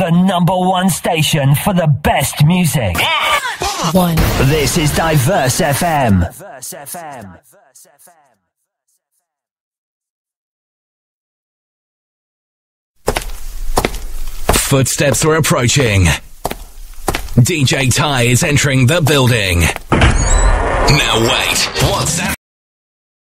The number one station for the best music. One. This is Diverse FM. Diverse FM. Footsteps are approaching. DJ Thai is entering the building. Now wait, what's that?